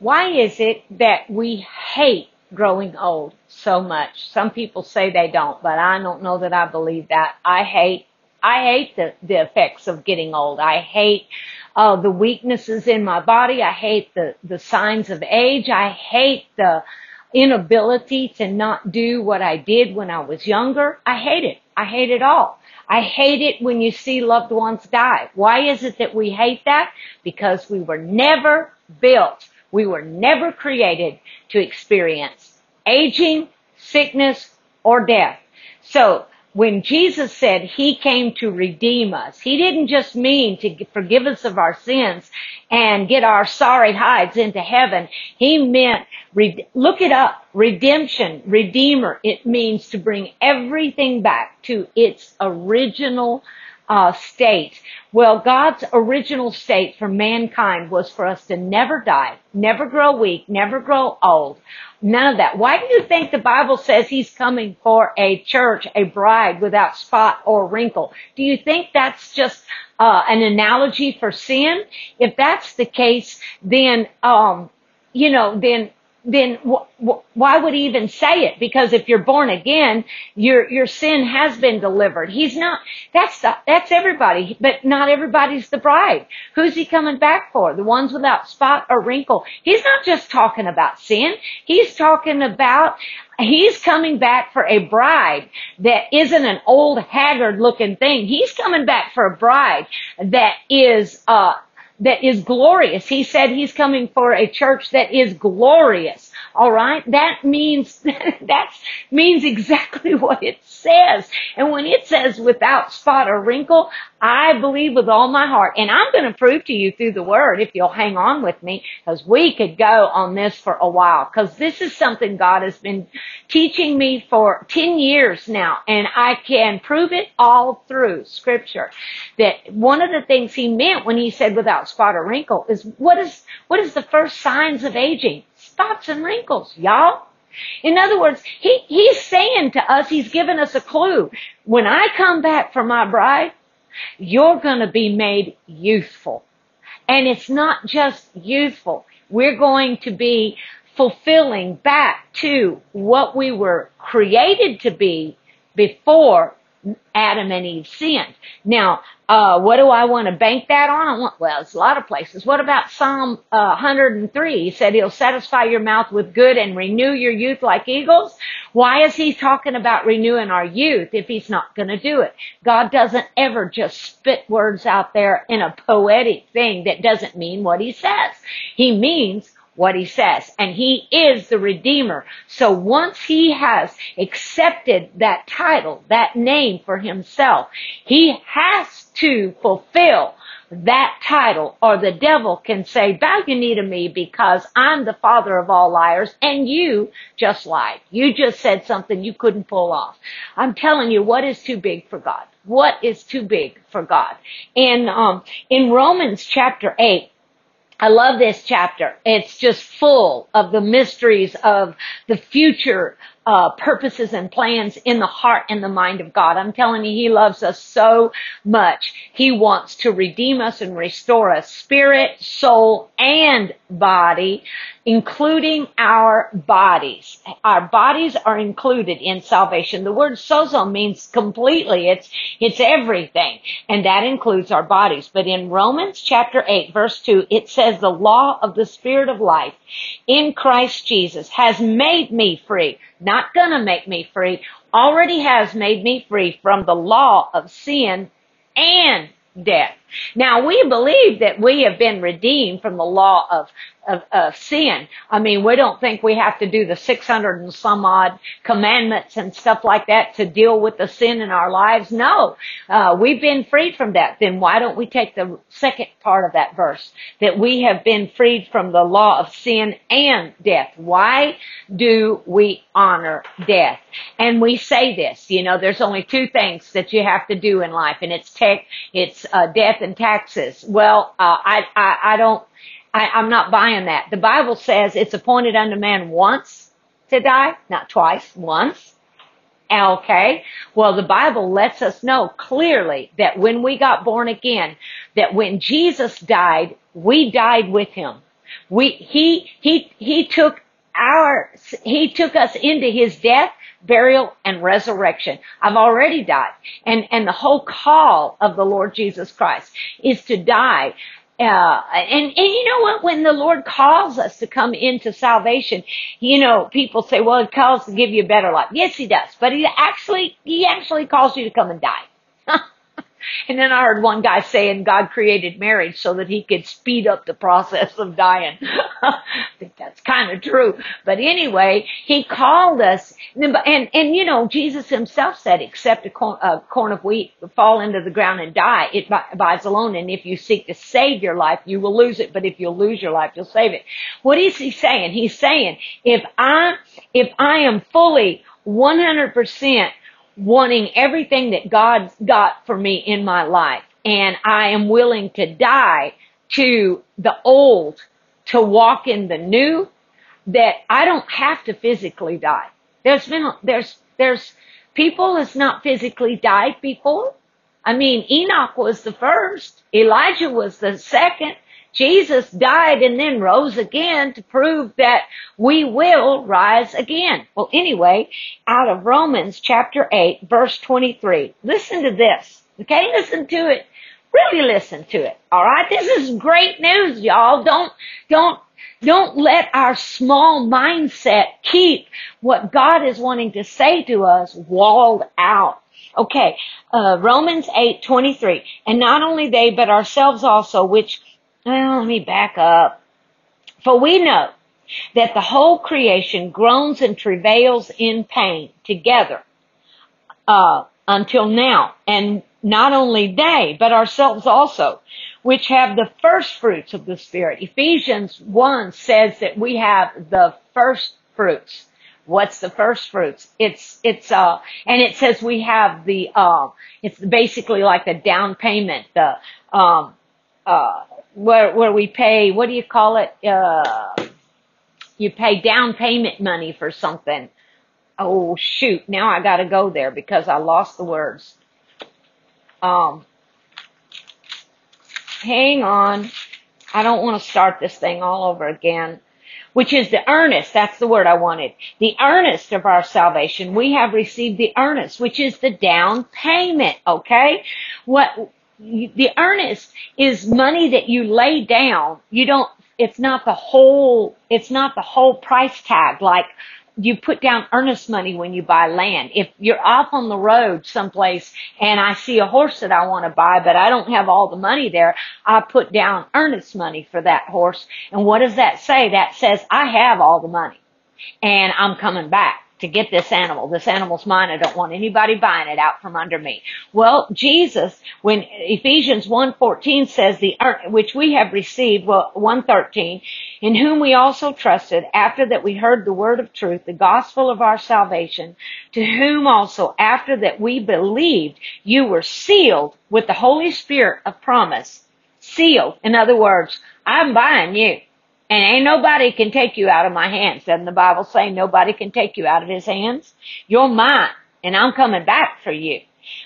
Why is it that we hate growing old so much? Some people say they don't, but I don't know that I believe that. I hate, I hate the, the effects of getting old. I hate uh, the weaknesses in my body. I hate the, the signs of age. I hate the inability to not do what I did when I was younger. I hate it. I hate it all. I hate it when you see loved ones die. Why is it that we hate that? Because we were never built. We were never created to experience aging, sickness, or death. So when Jesus said he came to redeem us, he didn't just mean to forgive us of our sins and get our sorry hides into heaven. He meant, look it up, redemption, redeemer. It means to bring everything back to its original uh, state. Well, God's original state for mankind was for us to never die, never grow weak, never grow old. None of that. Why do you think the Bible says he's coming for a church, a bride without spot or wrinkle? Do you think that's just uh, an analogy for sin? If that's the case, then um, you know, then then wh- wh- why would he even say it? Because if you're born again, your your sin has been delivered. He's not. That's the, that's everybody, but not everybody's the bride. Who's he coming back for? The ones without spot or wrinkle. He's not just talking about sin. He's talking about he's coming back for a bride that isn't an old haggard looking thing. He's coming back for a bride that is uh that is glorious. He said he's coming for a church that is glorious. All right. That means, that means exactly what it says. And when it says without spot or wrinkle, I believe with all my heart. And I'm going to prove to you through the word if you'll hang on with me because we could go on this for a while because this is something God has been teaching me for 10 years now and I can prove it all through scripture that one of the things he meant when he said without spot or wrinkle is what is, what is the first signs of aging? Spots and wrinkles, y'all. In other words, he, he's saying to us, he's given us a clue. When I come back for my bride, you're going to be made youthful. And it's not just youthful. We're going to be fulfilling back to what we were created to be before Adam and Eve sinned. Now, uh, what do I want to bank that on? Want, well, it's a lot of places. What about Psalm uh, 103? He said he'll satisfy your mouth with good and renew your youth like eagles. Why is he talking about renewing our youth if he's not going to do it? God doesn't ever just spit words out there in a poetic thing that doesn't mean what he says. He means what he says. And he is the Redeemer. So once he has accepted that title, that name for himself, he has to fulfill that title or the devil can say, bow your knee to me because I'm the father of all liars and you just lied. You just said something you couldn't pull off. I'm telling you what is too big for God. What is too big for God? In, um, in Romans chapter 8, I love this chapter. It's just full of the mysteries of the future uh, purposes and plans in the heart and the mind of God. I'm telling you, He loves us so much. He wants to redeem us and restore us, spirit, soul, and body, including our bodies. Our bodies are included in salvation. The word sozo means completely. It's, it's everything. And that includes our bodies. But in Romans chapter 8 verse 2, it says the law of the spirit of life in Christ Jesus has made me free not gonna make me free, already has made me free from the law of sin and death. Now we believe that we have been redeemed from the law of, of, of, sin. I mean, we don't think we have to do the 600 and some odd commandments and stuff like that to deal with the sin in our lives. No, uh, we've been freed from that. Then why don't we take the second part of that verse that we have been freed from the law of sin and death? Why do we honor death? And we say this, you know, there's only two things that you have to do in life, and it's take, it's uh, death and taxes. Well, uh, I, I, I don't, I, I'm not buying that. The Bible says it's appointed unto man once to die, not twice, once. Okay. Well, the Bible lets us know clearly that when we got born again, that when Jesus died, we died with him. We, he, he, he took our, he took us into his death, burial, and resurrection. I've already died. And, and the whole call of the Lord Jesus Christ is to die uh, and, and you know what? When the Lord calls us to come into salvation, you know, people say, well, it calls to give you a better life. Yes, He does. But He actually, He actually calls you to come and die. And then I heard one guy saying God created marriage so that he could speed up the process of dying. I think that's kind of true. But anyway, he called us, and, and you know, Jesus himself said, except a corn, a corn of wheat fall into the ground and die, it abides alone. And if you seek to save your life, you will lose it. But if you lose your life, you'll save it. What is he saying? He's saying, if I, if I am fully 100% wanting everything that God's got for me in my life. And I am willing to die to the old to walk in the new that I don't have to physically die. There's been, there's, there's people that's not physically died before. I mean, Enoch was the first. Elijah was the second. Jesus died and then rose again to prove that we will rise again. Well, anyway, out of Romans chapter 8, verse 23, listen to this. Okay, listen to it. Really listen to it. Alright? This is great news, y'all. Don't, don't, don't let our small mindset keep what God is wanting to say to us walled out. Okay, uh, Romans 8, 23. And not only they, but ourselves also, which well, let me back up. For we know that the whole creation groans and travails in pain together uh, until now, and not only they, but ourselves also, which have the first fruits of the Spirit. Ephesians 1 says that we have the first fruits. What's the first fruits? It's, it's, uh, and it says we have the, uh, it's basically like the down payment, the, um, uh, where where we pay what do you call it? Uh, you pay down payment money for something. Oh shoot! Now I got to go there because I lost the words. Um, hang on. I don't want to start this thing all over again. Which is the earnest, that's the word I wanted. The earnest of our salvation. We have received the earnest, which is the down payment, okay? What, the earnest is money that you lay down. You don't, it's not the whole, it's not the whole price tag like you put down earnest money when you buy land. If you're off on the road someplace and I see a horse that I want to buy, but I don't have all the money there, I put down earnest money for that horse. And what does that say? That says I have all the money and I'm coming back to get this animal. This animal's mine. I don't want anybody buying it out from under me. Well, Jesus, when Ephesians 1.14 says the, which we have received, well, 1.13, in whom we also trusted after that we heard the word of truth, the gospel of our salvation, to whom also after that we believed, you were sealed with the Holy Spirit of promise. Sealed. In other words, I'm buying you. And ain't nobody can take you out of my hands. Doesn't the Bible say nobody can take you out of his hands? You're mine, and I'm coming back for you.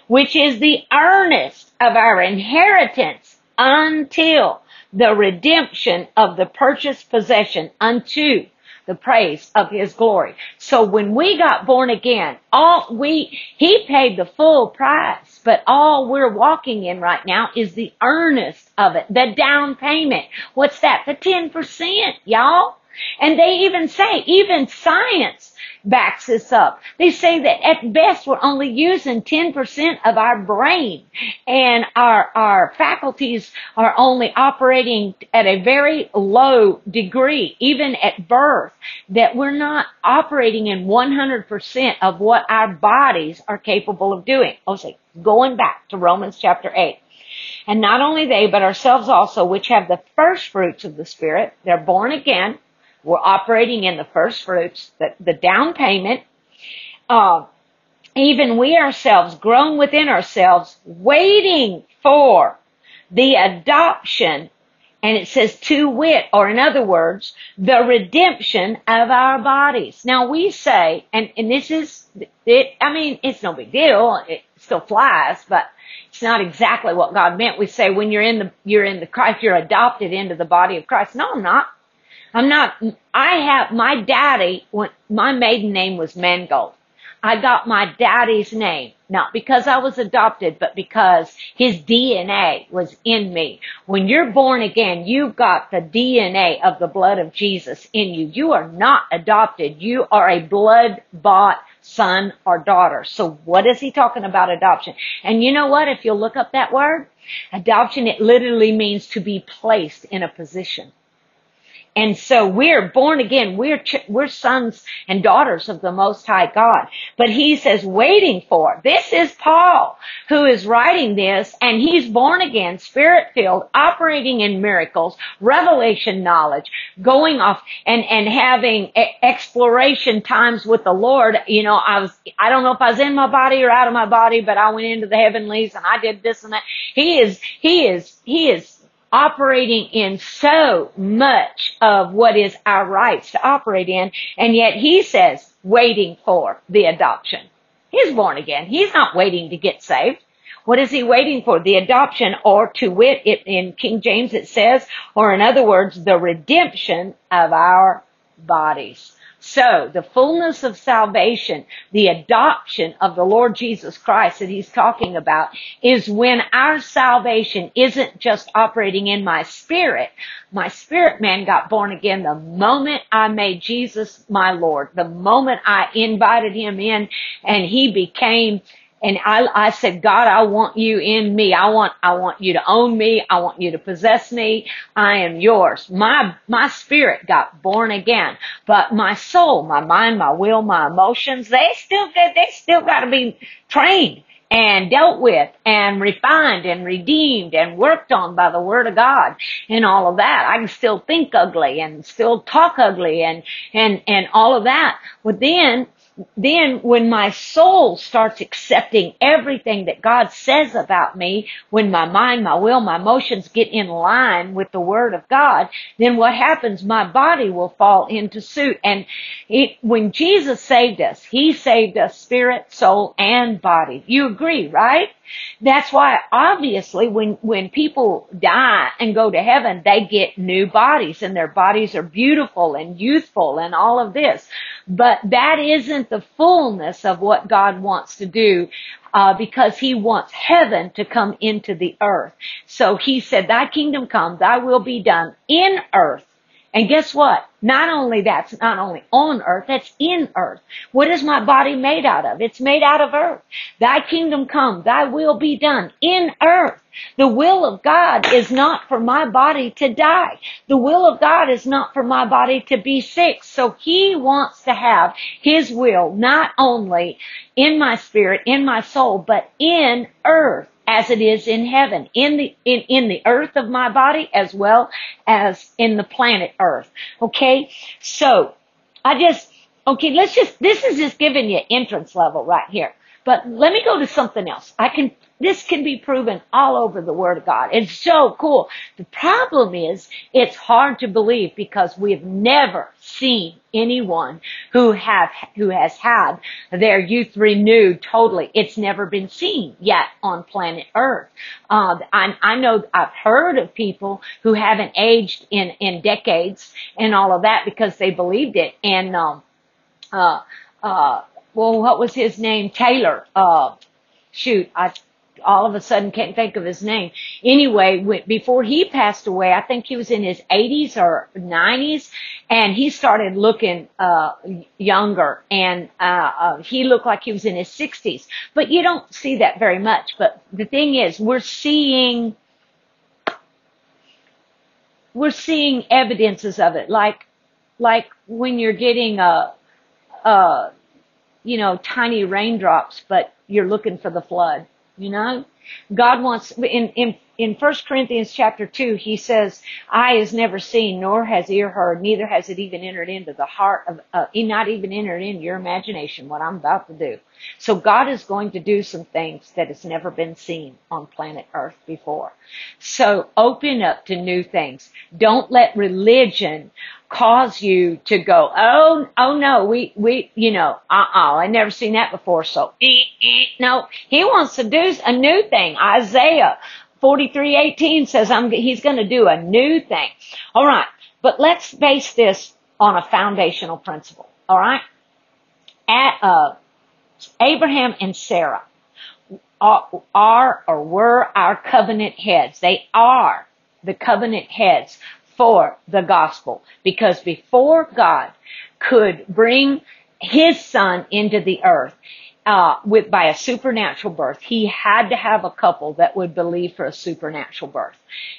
Which is the earnest of our inheritance until the redemption of the purchased possession unto the praise of his glory. So when we got born again, all we, he paid the full price, but all we're walking in right now is the earnest of it, the down payment. What's that? The 10%, y'all. And they even say, even science backs this up. They say that at best we're only using 10% of our brain and our, our faculties are only operating at a very low degree, even at birth, that we're not operating in 100% of what our bodies are capable of doing. Oh, I'll say, going back to Romans chapter 8. And not only they, but ourselves also, which have the first fruits of the Spirit, they're born again, we're operating in the first fruits, the, the down payment. Uh, even we ourselves, grown within ourselves, waiting for the adoption, and it says to wit, or in other words, the redemption of our bodies. Now we say, and, and this is, it, I mean, it's no big deal, it still flies, but it's not exactly what God meant. We say when you're in the, you're in the Christ, you're adopted into the body of Christ. No, I'm not. I'm not, I have, my daddy, when, my maiden name was Mangold. I got my daddy's name, not because I was adopted, but because his DNA was in me. When you're born again, you've got the DNA of the blood of Jesus in you. You are not adopted. You are a blood bought son or daughter. So what is he talking about adoption? And you know what? If you'll look up that word, adoption, it literally means to be placed in a position. And so we're born again. We're, we're sons and daughters of the Most High God. But he says waiting for. This is Paul who is writing this and he's born again, spirit filled, operating in miracles, revelation knowledge, going off and, and having exploration times with the Lord. You know, I was, I don't know if I was in my body or out of my body, but I went into the heavenlies and I did this and that. He is, he is, he is operating in so much of what is our rights to operate in, and yet he says waiting for the adoption. He's born again. He's not waiting to get saved. What is he waiting for? The adoption, or to wit, it, in King James it says, or in other words, the redemption of our bodies. So the fullness of salvation, the adoption of the Lord Jesus Christ that he's talking about is when our salvation isn't just operating in my spirit. My spirit man got born again the moment I made Jesus my Lord, the moment I invited him in and he became and I, I said, God, I want you in me. I want, I want you to own me. I want you to possess me. I am yours. My, my spirit got born again, but my soul, my mind, my will, my emotions, they still, they still got to be trained and dealt with and refined and redeemed and worked on by the word of God and all of that. I can still think ugly and still talk ugly and, and, and all of that. But then then when my soul starts accepting everything that God says about me, when my mind, my will, my emotions get in line with the Word of God, then what happens? My body will fall into suit. And it, when Jesus saved us, He saved us spirit, soul, and body. You agree, right? That's why obviously when, when people die and go to heaven, they get new bodies and their bodies are beautiful and youthful and all of this. But that isn't the fullness of what God wants to do. Uh, because he wants heaven to come into the earth. So he said, thy kingdom come, thy will be done in earth and guess what? Not only that's not only on earth, that's in earth. What is my body made out of? It's made out of earth. Thy kingdom come, thy will be done in earth. The will of God is not for my body to die. The will of God is not for my body to be sick. So he wants to have his will not only in my spirit, in my soul, but in earth as it is in heaven, in the, in, in the earth of my body as well as in the planet earth. Okay? So, I just, okay, let's just, this is just giving you entrance level right here. But let me go to something else. I can this can be proven all over the Word of God. It's so cool. The problem is it's hard to believe because we've never seen anyone who have who has had their youth renewed totally. It's never been seen yet on planet Earth. Uh, I, I know I've heard of people who haven't aged in in decades and all of that because they believed it. And um, uh, uh, well, what was his name? Taylor. Uh, shoot, I all of a sudden can't think of his name. Anyway, when, before he passed away, I think he was in his 80s or 90s, and he started looking uh, younger, and uh, uh, he looked like he was in his 60s. But you don't see that very much. But the thing is, we're seeing we're seeing evidences of it, like like when you're getting a, a you know tiny raindrops, but you're looking for the flood you know? God wants, in, in, in 1 Corinthians chapter 2, he says, eye has never seen, nor has ear heard, neither has it even entered into the heart of, uh, not even entered into your imagination what I'm about to do. So God is going to do some things that has never been seen on planet Earth before. So open up to new things. Don't let religion cause you to go, oh, oh no, we, we, you know, uh-uh, I never seen that before, so, eh, eh. no, he wants to do a new thing. Isaiah 43:18 says I'm, he's going to do a new thing. All right. But let's base this on a foundational principle. All right. At, uh, Abraham and Sarah are, are or were our covenant heads. They are the covenant heads for the gospel because before God could bring his son into the earth, uh, with by a supernatural birth. He had to have a couple that would believe for a supernatural birth.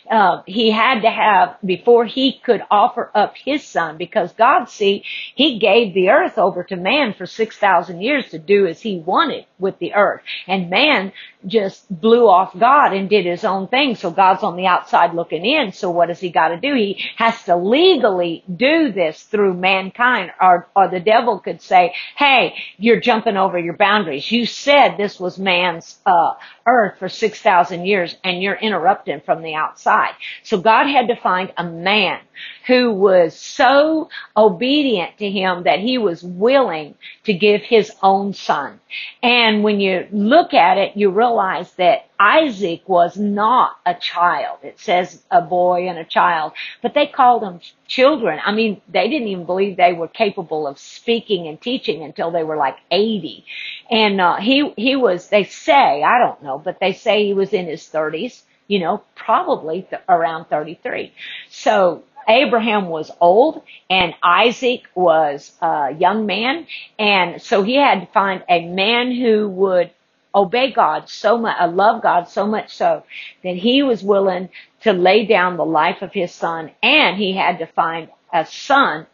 Uh, he had to have before he could offer up his son, because God, see, he gave the earth over to man for six thousand years to do as he wanted with the earth, and man just blew off God and did his own thing. So God's on the outside looking in. So what does he got to do? He has to legally do this through mankind, or or the devil could say, "Hey, you're jumping over your boundaries." You said this was man's uh, earth for 6,000 years and you're interrupting from the outside. So God had to find a man who was so obedient to him that he was willing to give his own son. And when you look at it, you realize that Isaac was not a child. It says a boy and a child, but they called them children. I mean, they didn't even believe they were capable of speaking and teaching until they were like 80. And, uh, he, he was, they say, I don't know, but they say he was in his 30s, you know, probably th- around 33. So Abraham was old and Isaac was a young man. And so he had to find a man who would obey God so much, uh, love God so much so that he was willing to lay down the life of his son and he had to find a son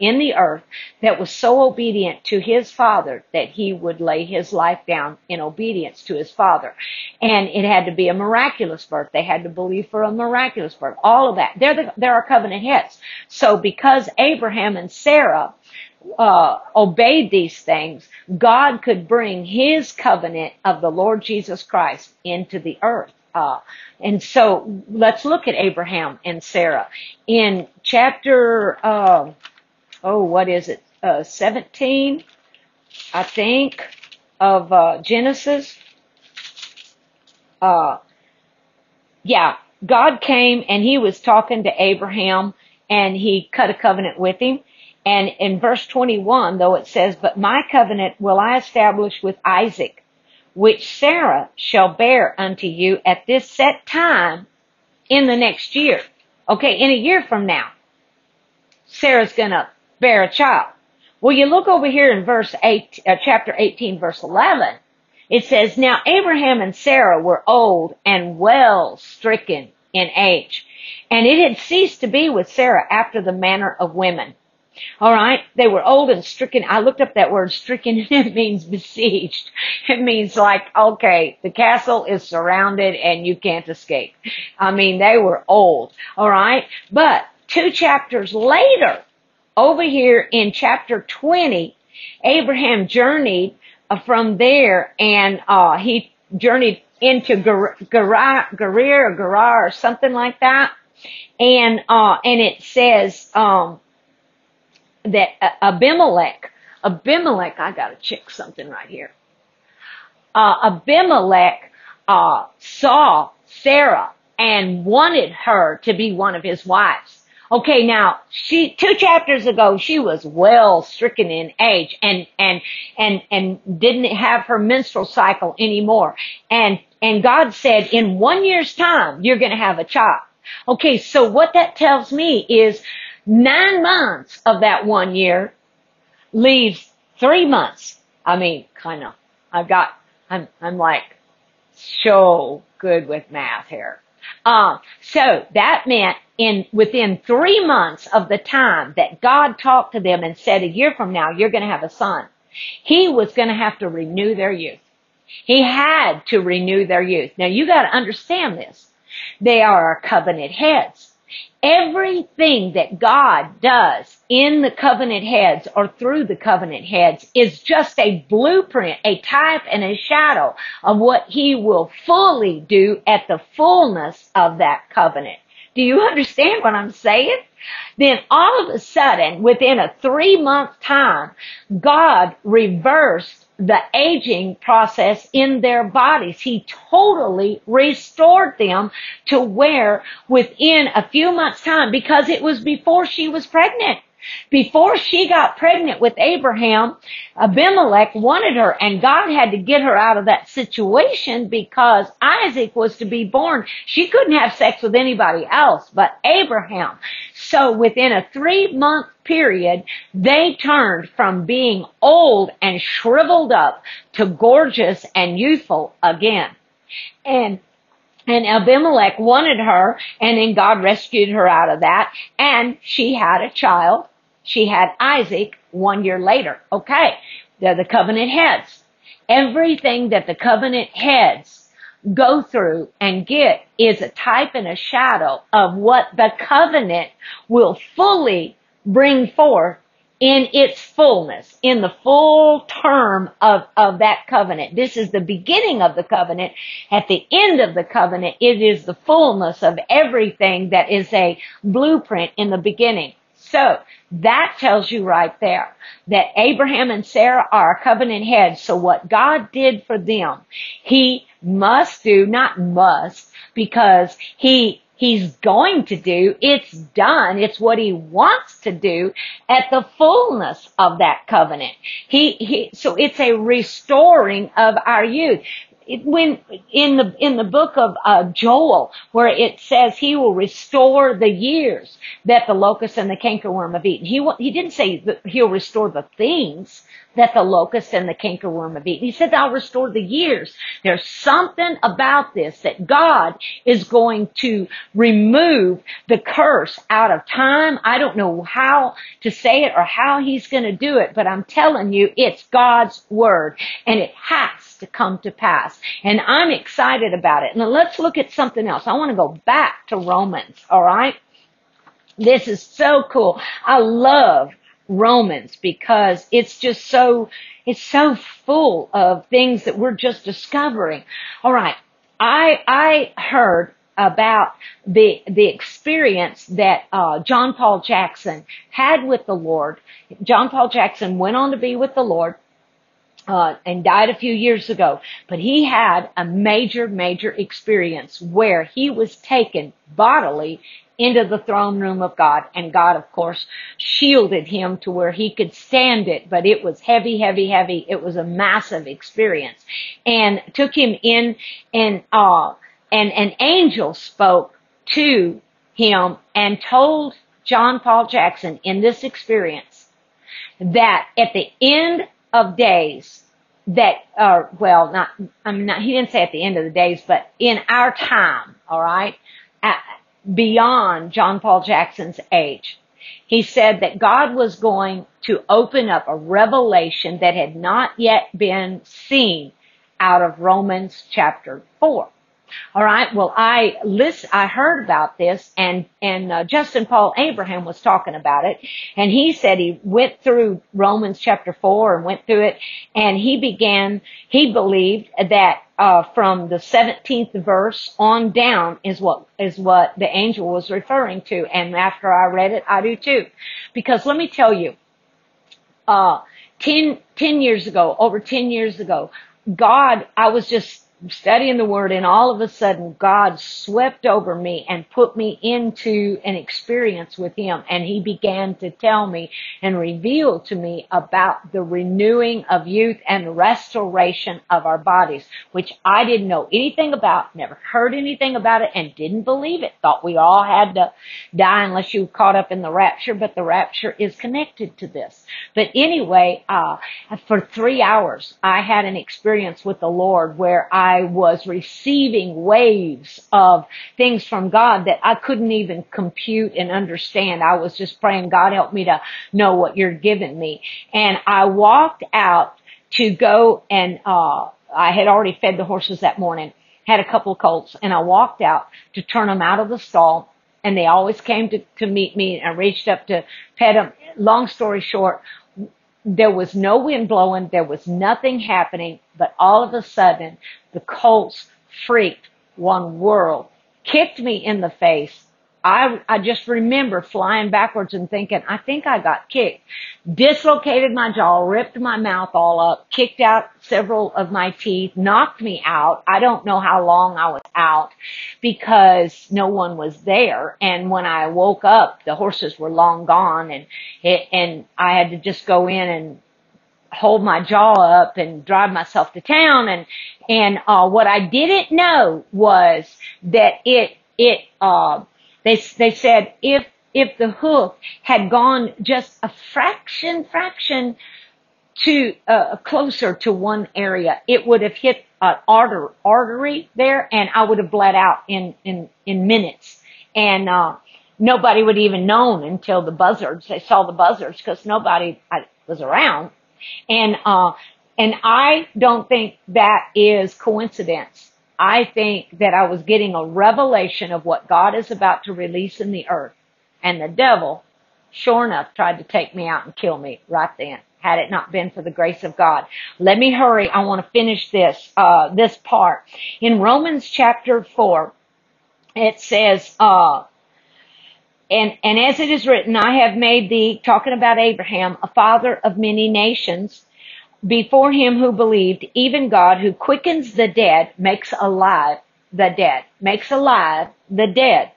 in the earth that was so obedient to his father that he would lay his life down in obedience to his father. And it had to be a miraculous birth. They had to believe for a miraculous birth. All of that. They're the, they're our covenant heads. So because Abraham and Sarah uh, obeyed these things, God could bring His covenant of the Lord Jesus Christ into the earth. Uh, and so let's look at Abraham and Sarah in chapter. Uh, oh, what is it? Uh, 17, I think, of uh, Genesis. Uh, yeah, God came and He was talking to Abraham, and He cut a covenant with him and in verse 21, though it says, But my covenant will I establish with Isaac, which Sarah shall bear unto you at this set time in the next year. Okay, in a year from now, Sarah's gonna bear a child. Well, you look over here in verse 8, uh, chapter 18, verse 11. It says, Now Abraham and Sarah were old and well stricken in age, and it had ceased to be with Sarah after the manner of women. All right. They were old and stricken. I looked up that word stricken and it means besieged. It means like, okay, the castle is surrounded and you can't escape. I mean, they were old. All right. But two chapters later, over here in chapter 20, Abraham journeyed uh, from there and, uh, he journeyed into Gerar, or Gerar or something like that. And, uh, and it says, um, that uh, Abimelech, Abimelech, I gotta check something right here. Uh, Abimelech, uh, saw Sarah and wanted her to be one of his wives. Okay, now she two chapters ago she was well stricken in age and and and and didn't have her menstrual cycle anymore. And and God said in one year's time you're going to have a child. Okay, so what that tells me is Nine months of that one year leaves three months. I mean, kind of. I've got, I'm, I'm like so good with math here. Um, so that meant in within three months of the time that God talked to them and said, a year from now you're going to have a son, He was going to have to renew their youth. He had to renew their youth. Now you got to understand this. They are our covenant heads. Everything that God does in the covenant heads or through the covenant heads is just a blueprint, a type and a shadow of what he will fully do at the fullness of that covenant. Do you understand what I'm saying? Then all of a sudden, within a three month time, God reversed the aging process in their bodies. He totally restored them to where within a few months time, because it was before she was pregnant. Before she got pregnant with Abraham, Abimelech wanted her and God had to get her out of that situation because Isaac was to be born. She couldn't have sex with anybody else but Abraham. So within a three month period, they turned from being old and shriveled up to gorgeous and youthful again. And and Abimelech wanted her, and then God rescued her out of that, and she had a child. She had Isaac one year later. Okay, they're the covenant heads. Everything that the covenant heads go through and get is a type and a shadow of what the covenant will fully bring forth in its fullness, in the full term of, of that covenant. This is the beginning of the covenant. At the end of the covenant, it is the fullness of everything that is a blueprint in the beginning. So, that tells you right there that Abraham and Sarah are covenant heads. So what God did for them, He must do, not must, because He he's going to do. It's done. It's what he wants to do at the fullness of that covenant. He, he, so it's a restoring of our youth. It, when in the in the book of uh, Joel, where it says he will restore the years that the locust and the cankerworm have eaten, he he didn't say that he'll restore the things that the locust and the cankerworm have eaten. He said, I'll restore the years. There's something about this that God is going to remove the curse out of time. I don't know how to say it or how he's going to do it, but I'm telling you, it's God's word and it has to come to pass. And I'm excited about it. Now let's look at something else. I want to go back to Romans, alright? This is so cool. I love Romans because it's just so, it's so full of things that we're just discovering. All right. I, I heard about the, the experience that, uh, John Paul Jackson had with the Lord. John Paul Jackson went on to be with the Lord. Uh, and died a few years ago, but he had a major, major experience where he was taken bodily into the throne room of God. And God, of course, shielded him to where he could stand it, but it was heavy, heavy, heavy. It was a massive experience and took him in and, uh, and an angel spoke to him and told John Paul Jackson in this experience that at the end of days, that, uh, well, not, I mean, not, he didn't say at the end of the days, but in our time, all right, beyond John Paul Jackson's age. He said that God was going to open up a revelation that had not yet been seen out of Romans chapter 4. All right. Well, I list, I heard about this and, and uh, Justin Paul Abraham was talking about it and he said he went through Romans chapter 4 and went through it and he began, he believed that uh, from the 17th verse on down is what is what the angel was referring to. And after I read it, I do too, because let me tell you, uh, 10, 10 years ago, over 10 years ago, God, I was just studying the word and all of a sudden God swept over me and put me into an experience with him and he began to tell me and reveal to me about the renewing of youth and the restoration of our bodies, which I didn't know anything about, never heard anything about it and didn't believe it. Thought we all had to die unless you were caught up in the rapture, but the rapture is connected to this. But anyway, uh, for three hours I had an experience with the Lord where I I was receiving waves of things from God that I couldn't even compute and understand. I was just praying, God help me to know what you're giving me. And I walked out to go and, uh, I had already fed the horses that morning, had a couple of colts, and I walked out to turn them out of the stall and they always came to, to meet me and I reached up to pet them. Long story short, there was no wind blowing, there was nothing happening, but all of a sudden the Colts freaked one world, kicked me in the face. I, I just remember flying backwards and thinking, I think I got kicked. Dislocated my jaw, ripped my mouth all up, kicked out several of my teeth, knocked me out. I don't know how long I was out because no one was there. And when I woke up, the horses were long gone and it, and I had to just go in and hold my jaw up and drive myself to town and and uh what I didn't know was that it it uh they they said if if the hoof had gone just a fraction fraction to uh, closer to one area, it would have hit an artery, artery there, and I would have bled out in in in minutes, and uh, nobody would even known until the buzzards. They saw the buzzards because nobody was around, and uh, and I don't think that is coincidence. I think that I was getting a revelation of what God is about to release in the earth. And the devil, sure enough, tried to take me out and kill me right then, had it not been for the grace of God. Let me hurry. I want to finish this, uh, this part. In Romans chapter 4, it says, uh, and, and as it is written, I have made thee, talking about Abraham, a father of many nations, before him who believed, even God who quickens the dead, makes alive the dead, makes alive the dead,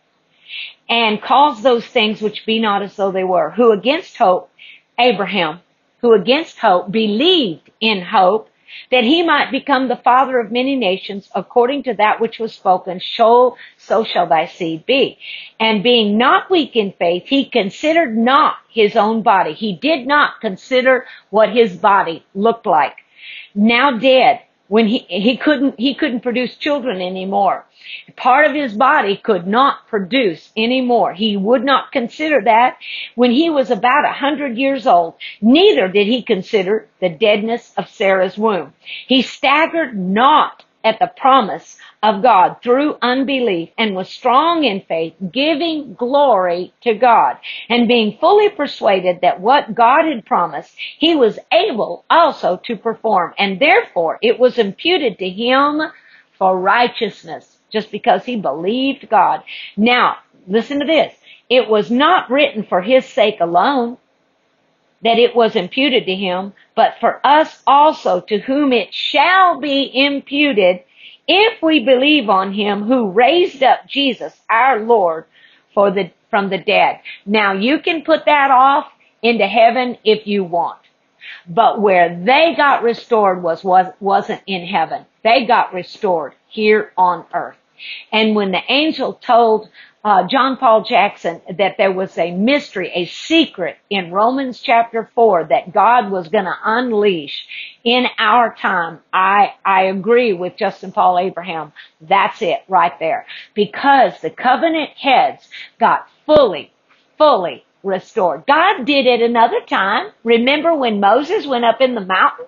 and calls those things which be not as though they were, who against hope, Abraham, who against hope believed in hope, that he might become the father of many nations according to that which was spoken, so, so shall thy seed be. And being not weak in faith, he considered not his own body. He did not consider what his body looked like. Now dead, when he, he couldn't, he couldn't produce children anymore. Part of his body could not produce anymore. He would not consider that when he was about a hundred years old. Neither did he consider the deadness of Sarah's womb. He staggered not at the promise of God through unbelief and was strong in faith, giving glory to God and being fully persuaded that what God had promised, he was able also to perform. And therefore it was imputed to him for righteousness just because he believed God. Now, listen to this. It was not written for his sake alone that it was imputed to him, but for us also to whom it shall be imputed if we believe on him who raised up Jesus, our Lord, for the, from the dead. Now you can put that off into heaven if you want. But where they got restored was, was, wasn't in heaven. They got restored here on earth. And when the angel told uh, John Paul Jackson that there was a mystery, a secret in Romans chapter 4 that God was going to unleash in our time. I, I agree with Justin Paul Abraham. That's it right there. Because the covenant heads got fully, fully restored. God did it another time. Remember when Moses went up in the mountain?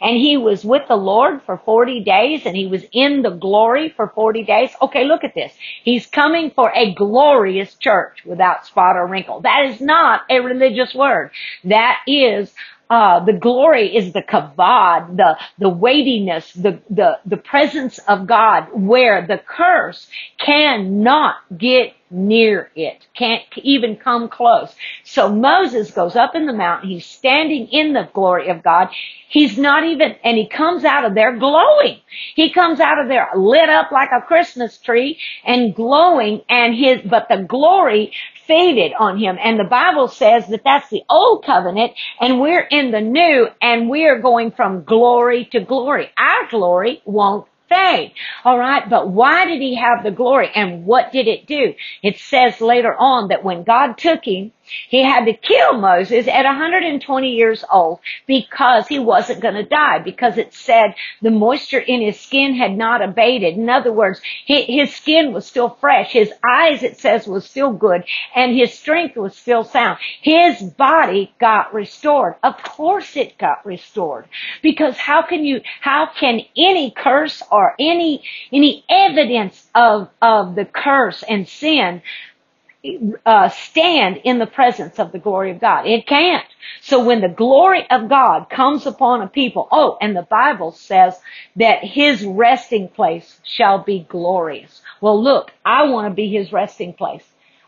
And he was with the Lord for 40 days and he was in the glory for 40 days. Okay, look at this. He's coming for a glorious church without spot or wrinkle. That is not a religious word. That is uh, the glory is the kavod, the, the weightiness, the, the, the presence of God where the curse cannot get near it, can't even come close. So Moses goes up in the mountain, he's standing in the glory of God. He's not even, and he comes out of there glowing. He comes out of there lit up like a Christmas tree and glowing and his, but the glory faded on him. And the Bible says that that's the old covenant and we're in the new and we're going from glory to glory. Our glory won't fade. All right. But why did he have the glory and what did it do? It says later on that when God took him he had to kill Moses at 120 years old because he wasn't going to die because it said the moisture in his skin had not abated. In other words, his skin was still fresh. His eyes, it says, was still good and his strength was still sound. His body got restored. Of course it got restored because how can you, how can any curse or any, any evidence of, of the curse and sin uh, stand in the presence of the glory of God. It can't. So when the glory of God comes upon a people, oh, and the Bible says that his resting place shall be glorious. Well, look, I want to be his resting place.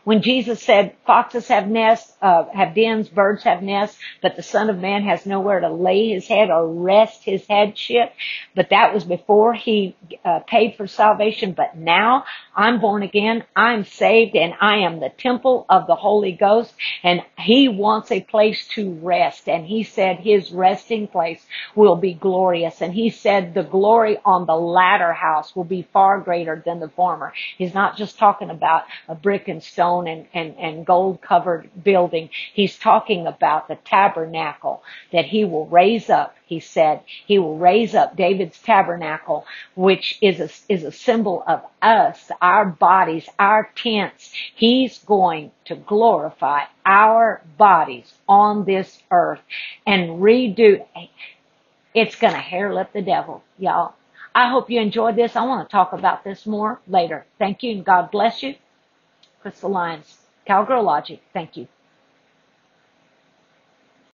When Jesus said, foxes have nests, uh, have dens, birds have nests, but the son of man has nowhere to lay his head or rest his headship. But that was before he uh, paid for salvation. But now I'm born again. I'm saved and I am the temple of the Holy Ghost and he wants a place to rest. And he said his resting place will be glorious. And he said the glory on the latter house will be far greater than the former. He's not just talking about a brick and stone and, and, and gold covered building. He's talking about the tabernacle that he will raise up. He said he will raise up David's tabernacle, which is a, is a symbol of us, our bodies, our tents. He's going to glorify our bodies on this earth and redo. It's going to hair lip the devil, y'all. I hope you enjoyed this. I want to talk about this more later. Thank you and God bless you. Crystal Lyons, Cowgirl Logic. Thank you.